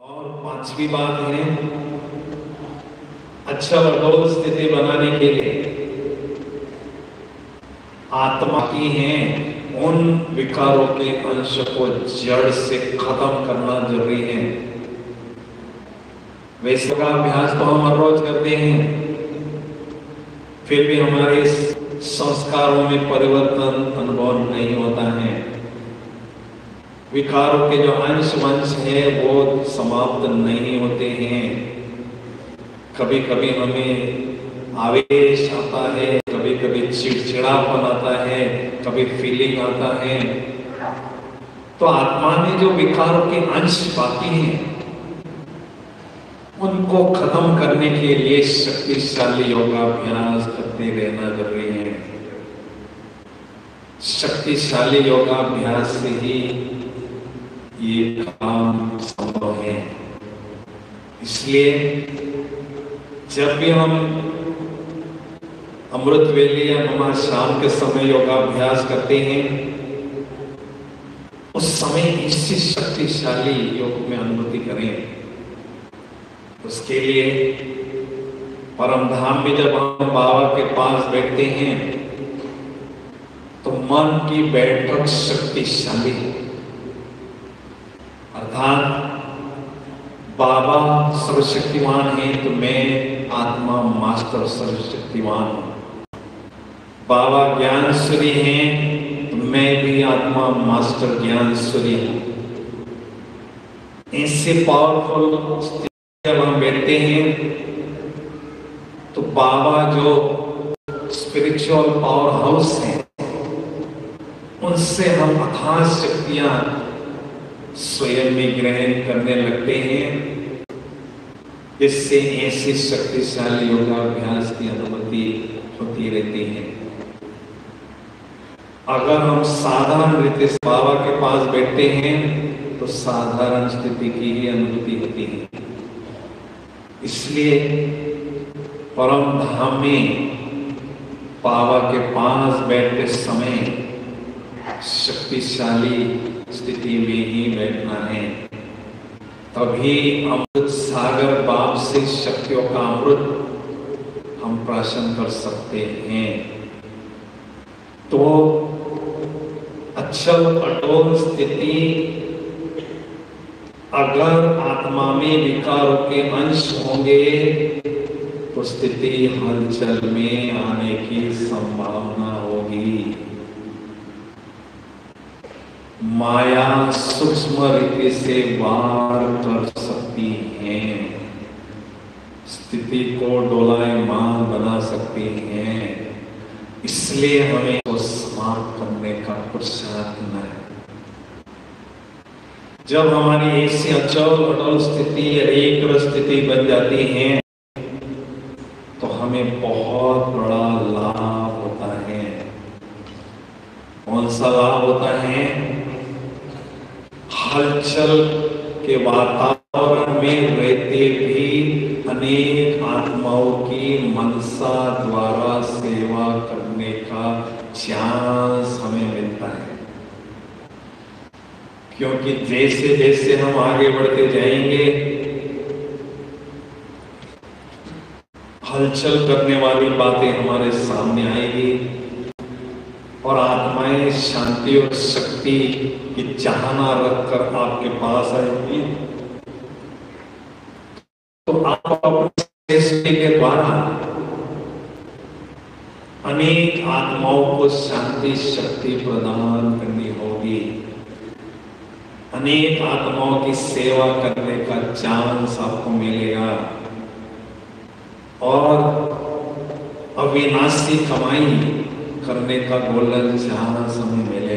और पांचवी बात है अच्छा और अडोल स्थिति बनाने के लिए आत्मा की है, उन विकारों के अंश को जड़ से खत्म करना ज़रूरी है। वैसे का अभ्यास तो हम हर रोज करते हैं, फिर भी हमारे संस्कारों में परिवर्तन अनुभव नहीं है विकारों के जो अंश वंश है, वो समाप्त नहीं होते हैं। कभी कभी हमें आवेश आता है कभी कभी चिड़चिड़ापन आता है, कभी फीलिंग आता है। तो आत्मा में जो विकारों के अंश बाकी हैं, उनको खत्म करने के लिए शक्तिशाली योगाभ्यास करते रहना ज़रूरी है। शक्तिशाली योगाभ्यास से ही ये काम संभव है इसलिए जब भी हम अमृत वेले या नमा शाम के समय योगाभ्यास करते हैं, उस समय इसी शक्तिशाली योग में अनुभूति करें। उसके लिए परम धाम में जब हम बाबा के पास बैठते हैं तो मन की बैठक शक्तिशाली है। अर्थात बाबा सर्वशक्तिमान है तो मैं आत्मा मास्टर सर्वशक्तिमान हूँ। बाबा ज्ञानश्वरी हैं तो मैं भी आत्मा मास्टर ज्ञानश्वरी हूँ। ऐसे पावरफुल जब हम बैठते हैं तो बाबा जो स्पिरिचुअल पावर हाउस है, उनसे हम अथाह शक्तियाँ स्वयं में ग्रहण करने लगते हैं। इससे ऐसी शक्तिशाली योगाभ्यास की अनुमति होती रहती है। अगर हम साधारण रीति से बाबा के पास बैठते हैं तो साधारण स्थिति की ही अनुभूति होती है। इसलिए परम धाम में बाबा के पास बैठते समय शक्तिशाली स्थिति में ही बैठना है। तभी अमृत सागर बाप से शक्तियों का अमृत हम प्राशन कर सकते हैं। तो अक्षल अटोल स्थिति अगर आत्मा में विकारों के अंश होंगे तो स्थिति हलचल में आने की संभावना होगी। माया सूक्ष्म रीति से वार कर सकती है। स्थिति को डोलायमान बना सकती है। इसलिए हमें तो समाप्त करने का करना है। जब हमारी ऐसी अचल अटल स्थिति या एक स्थिति बन जाती है तो हमें बहुत बड़ा लाभ होता है। कौन सा लाभ होता है? हलचल के वातावरण में रहते भी अनेक आत्माओं की मनसा द्वारा सेवा करने का चांस हमें मिलता है। क्योंकि जैसे जैसे हम आगे बढ़ते जाएँगे, हलचल करने वाली बातें हमारे सामने आएगी। और आत्माएँ शांति और शक्ति की चाहना रखकर आपके पास आएँगी। तो आप अपने के द्वारा अनेक आत्माओं को शांति, शक्ति प्रदान करनी होगी। अनेक आत्माओं की सेवा करने का चांस आपको मिलेगा। और अविनाशी कमाई करने का गोल्डन सहारा समय मिलेगा